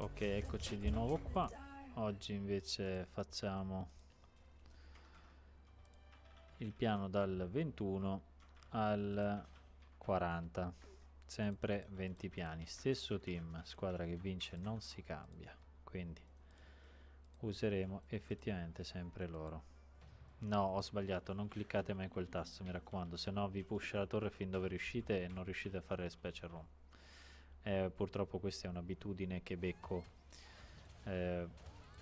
Ok, eccoci di nuovo qua. Oggi invece facciamo il piano dal 21 al 40. Sempre 20 piani. Stesso team, squadra che vince non si cambia. Quindi useremo effettivamente sempre loro. No, ho sbagliato, non cliccate mai quel tasto, mi raccomando, se no vi push la torre fin dove riuscite e non riuscite a fare le special room. Eh, purtroppo questa è un'abitudine che becco eh,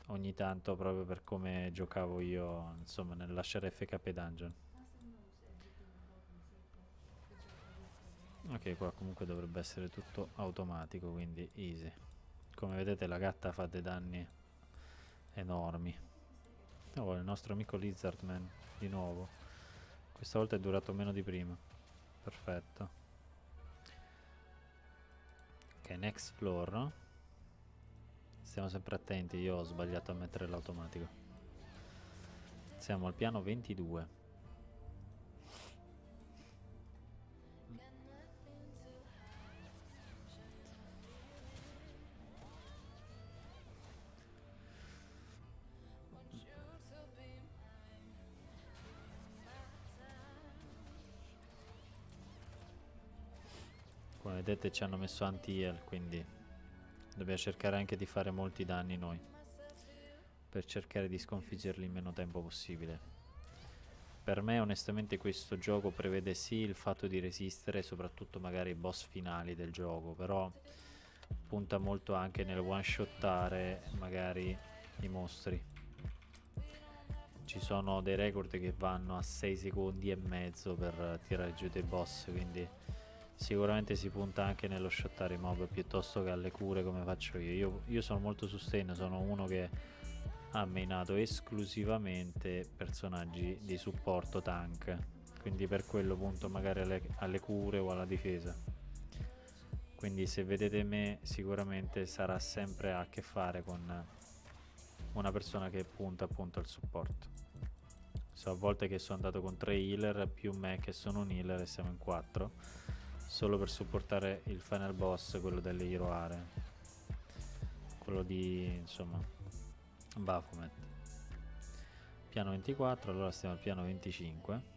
ogni tanto proprio per come giocavo io insomma nella FKP Dungeon. Ok, qua comunque dovrebbe essere tutto automatico, quindi easy. Come vedete la gatta fa dei danni enormi. Oh, il nostro amico Lizardman, di nuovo. Questa volta è durato meno di prima. Perfetto. Ok, next floor? Stiamo sempre attenti, io ho sbagliato a mettere l'automatico. Siamo al piano 22. Vedete ci hanno messo anti-heal, quindi dobbiamo cercare anche di fare molti danni noi. Per cercare di sconfiggerli in meno tempo possibile. Per me onestamente questo gioco prevede sì il fatto di resistere, soprattutto magari i boss finali del gioco, però punta molto anche nel one shottare magari i mostri. Ci sono dei record che vanno a 6 secondi e mezzo per tirare giù dei boss, quindi Sicuramente si punta anche nello shottare i mob piuttosto che alle cure come faccio io. Io, io sono molto sustain, sono uno che ha minato esclusivamente personaggi di supporto tank. Quindi per quello punto magari alle, alle cure o alla difesa. Quindi se vedete me sicuramente sarà sempre a che fare con una persona che punta appunto al supporto. So a volte che sono andato con tre healer più me che sono un healer e siamo in quattro solo per supportare il final boss, quello delle Hero Aree. Quello di, insomma, Baphomet. Piano 24, allora stiamo al piano 25.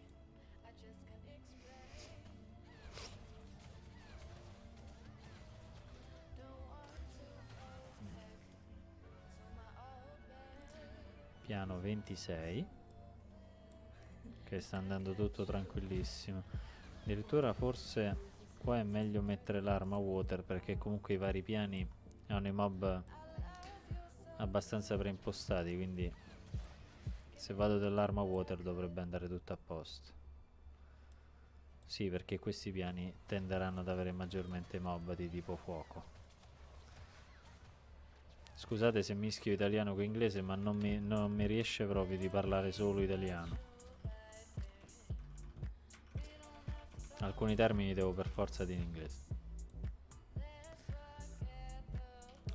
Piano 26 che sta andando tutto tranquillissimo addirittura forse qua è meglio mettere l'arma water perché comunque i vari piani hanno i mob abbastanza preimpostati quindi se vado dell'arma water dovrebbe andare tutto a posto. Sì perché questi piani tenderanno ad avere maggiormente mob di tipo fuoco. Scusate se mischio italiano con inglese ma non mi, non mi riesce proprio di parlare solo italiano Alcuni termini devo per forza dire in inglese.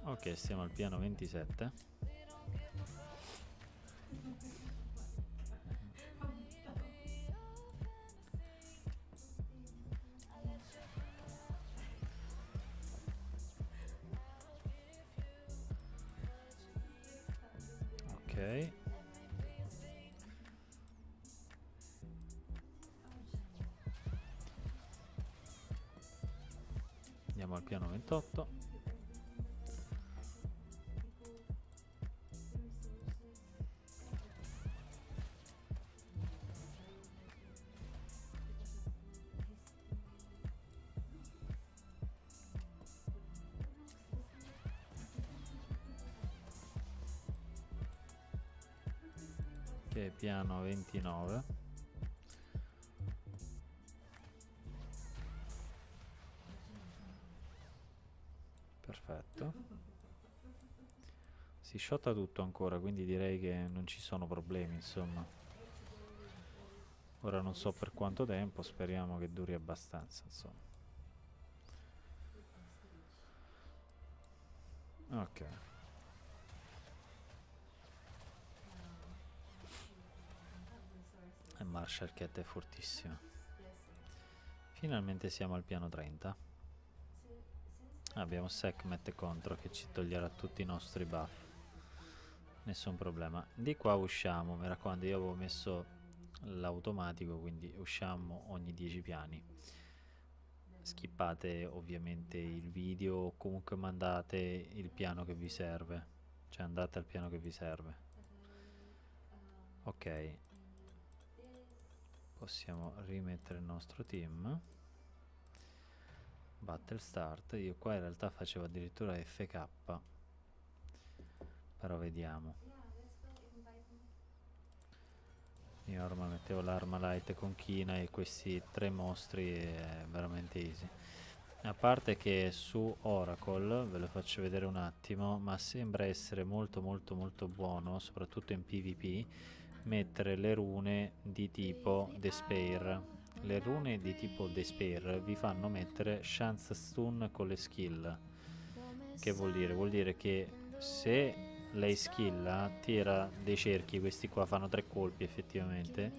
Ok, stiamo al piano 27. Ok. Andiamo al piano 28. Che è piano 29. Si shotta tutto ancora, quindi direi che non ci sono problemi, insomma. Ora non so per quanto tempo, speriamo che duri abbastanza, insomma. Ok. E Marshall Cat è fortissima. Finalmente siamo al piano 30. Abbiamo Sekhmet contro che ci toglierà tutti i nostri buff. Nessun problema. Di qua usciamo, mi raccomando, io avevo messo l'automatico, quindi usciamo ogni 10 piani. Skippate ovviamente il video o comunque mandate il piano che vi serve. Cioè andate al piano che vi serve. Ok. Possiamo rimettere il nostro team battle start io qua in realtà facevo addirittura fk però vediamo io ormai mettevo l'arma light con china e questi tre mostri è veramente easy a parte che su Oracle ve lo faccio vedere un attimo ma sembra essere molto molto molto buono soprattutto in pvp mettere le rune di tipo despair le rune di tipo Despair vi fanno mettere chance stun con le skill. Che vuol dire? Vuol dire che se lei skilla, tira dei cerchi, questi qua fanno tre colpi effettivamente,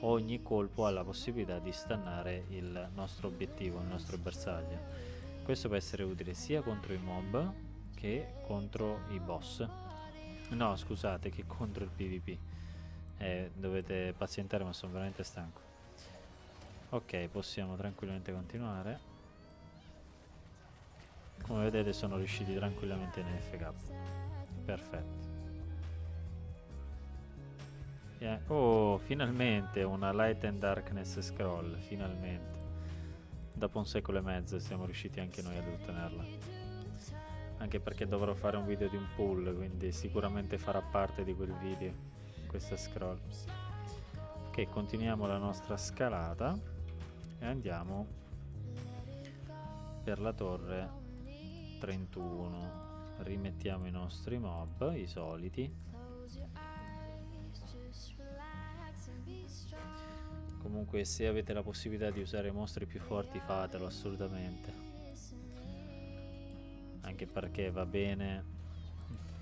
ogni colpo ha la possibilità di stannare il nostro obiettivo, il nostro bersaglio. Questo può essere utile sia contro i mob che contro i boss. No, scusate, che contro il PvP. Eh, dovete pazientare ma sono veramente stanco. Ok, possiamo tranquillamente continuare. Come vedete sono riusciti tranquillamente in FK. Perfetto. Yeah. Oh, finalmente una Light and Darkness scroll, finalmente. Dopo un secolo e mezzo siamo riusciti anche noi ad ottenerla. Anche perché dovrò fare un video di un pull, quindi sicuramente farà parte di quel video, questa scroll. Ok, continuiamo la nostra scalata e andiamo per la torre 31 rimettiamo i nostri mob i soliti. Comunque se avete la possibilità di usare mostri più forti fatelo assolutamente. Anche perché va bene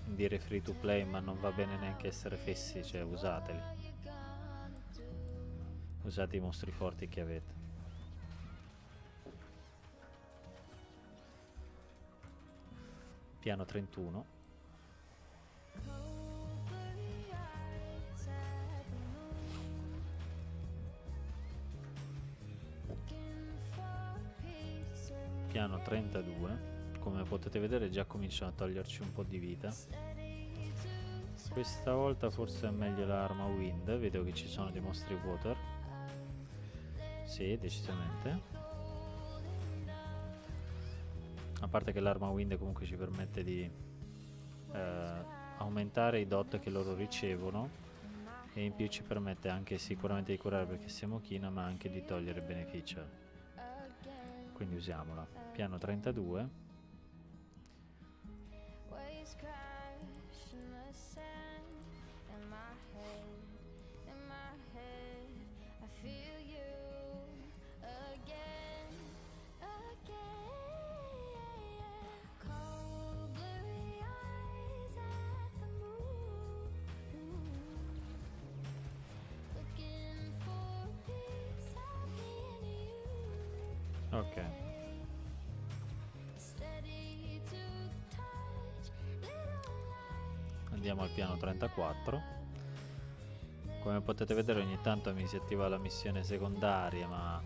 dire free to play ma non va bene neanche essere fessi cioè usateli. Usate i mostri forti che avete piano 31 piano 32 come potete vedere già cominciano a toglierci un po' di vita. Questa volta forse è meglio l'arma wind. Vedo che ci sono dei mostri water. Sì decisamente a parte che l'arma wind comunque ci permette di eh, aumentare i dot che loro ricevono e in più ci permette anche sicuramente di curare perché siamo china ma anche di togliere beneficio. Quindi usiamola. Piano 32 Ok. Andiamo al piano 34. Come potete vedere ogni tanto mi si attiva la missione secondaria, ma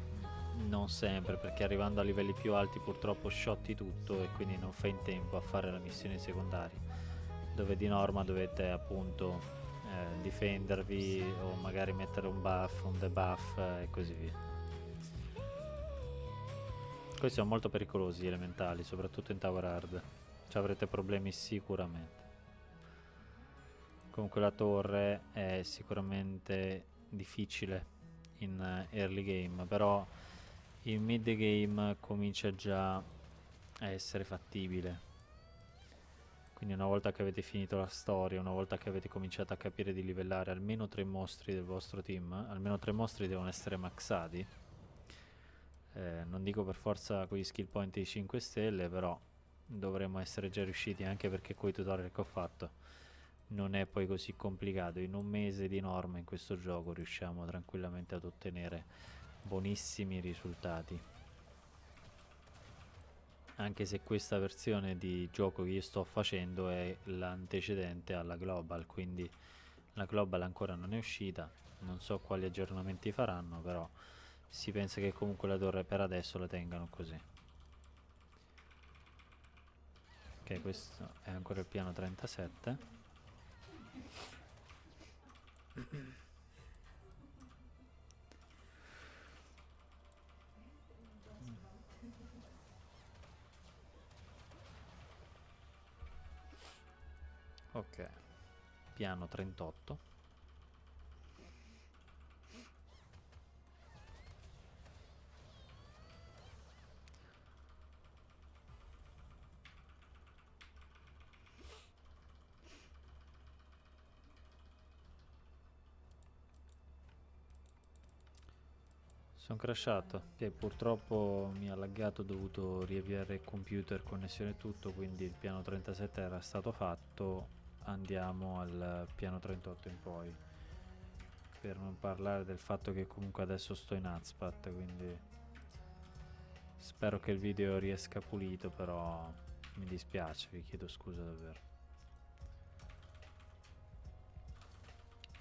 non sempre, perché arrivando a livelli più alti purtroppo shotti tutto e quindi non fa in tempo a fare la missione secondaria, dove di norma dovete appunto eh, difendervi o magari mettere un buff, un debuff eh, e così via. Questi sono molto pericolosi gli elementali, soprattutto in Tower Hard. Ci avrete problemi sicuramente. Comunque la torre è sicuramente difficile in eh, early game, però in mid game comincia già a essere fattibile. Quindi una volta che avete finito la storia, una volta che avete cominciato a capire di livellare almeno tre mostri del vostro team, almeno tre mostri devono essere maxati eh, non dico per forza con gli skill point di 5 stelle però dovremmo essere già riusciti anche perché con i tutorial che ho fatto non è poi così complicato. In un mese di norma in questo gioco riusciamo tranquillamente ad ottenere buonissimi risultati. Anche se questa versione di gioco che io sto facendo è l'antecedente alla global quindi la global ancora non è uscita. Non so quali aggiornamenti faranno però si pensa che comunque la torre per adesso la tengano così. Ok questo è ancora il piano 37 ok piano 38 Sono crashato, che purtroppo mi ha laggato, ho dovuto riavviare il computer, connessione e tutto, quindi il piano 37 era stato fatto, andiamo al piano 38 in poi. Per non parlare del fatto che comunque adesso sto in Azpat, quindi spero che il video riesca pulito, però mi dispiace, vi chiedo scusa davvero.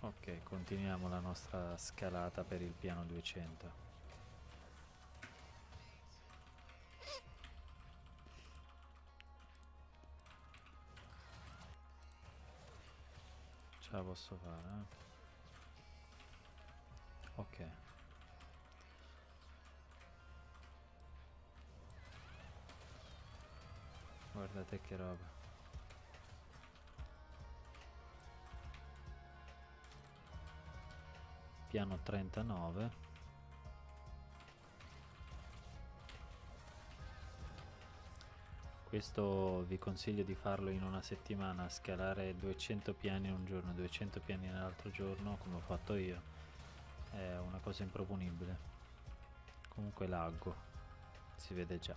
Ok, continuiamo la nostra scalata per il piano 200. Ce la posso fare, eh? Ok. Guardate che roba. Piano 39. Questo vi consiglio di farlo in una settimana, scalare 200 piani un giorno, 200 piani nell'altro giorno, come ho fatto io. È una cosa improponibile. Comunque laggo, si vede già.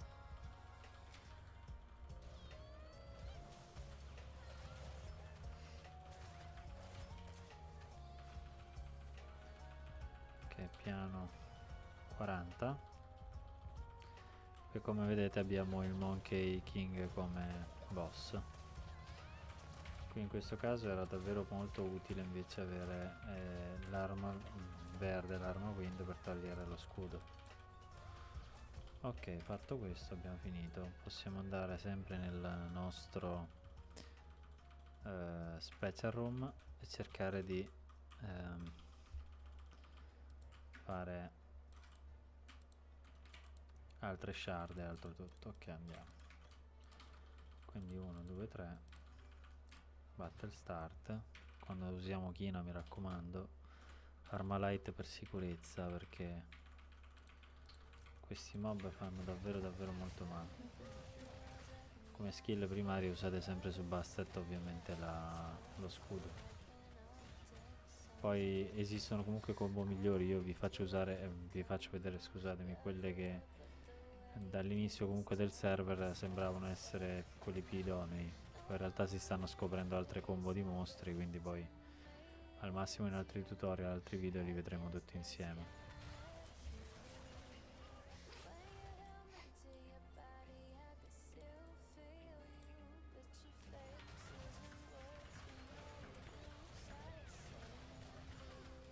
Ok, piano 40 e come vedete abbiamo il Monkey King come boss. Qui in questo caso era davvero molto utile invece avere eh, l'arma verde, l'arma wind per togliere lo scudo. Ok fatto questo abbiamo finito. Possiamo andare sempre nel nostro eh, special room e cercare di ehm, fare altre shard e altro tutto. Ok andiamo. Quindi 1 2 3 battle start. Quando usiamo Kino mi raccomando arma light per sicurezza perché questi mob fanno davvero davvero molto male. Come skill primaria usate sempre su Bastet ovviamente la, lo scudo. Poi esistono comunque combo migliori. Io vi faccio usare eh, vi faccio vedere scusatemi quelle che dall'inizio comunque del server sembravano essere quelli più idonei. Poi in realtà si stanno scoprendo altre combo di mostri quindi poi al massimo in altri tutorial altri video li vedremo tutti insieme.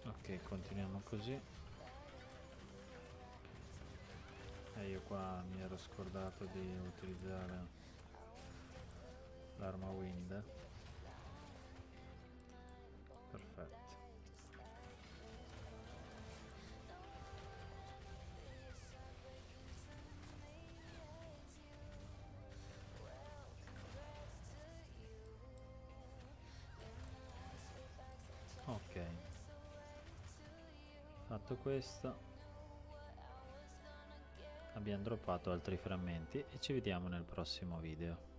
Ok continuiamo così e io qua mi ero scordato di utilizzare l'arma wind. Perfetto. Ok. Fatto questo abbiamo droppato altri frammenti e ci vediamo nel prossimo video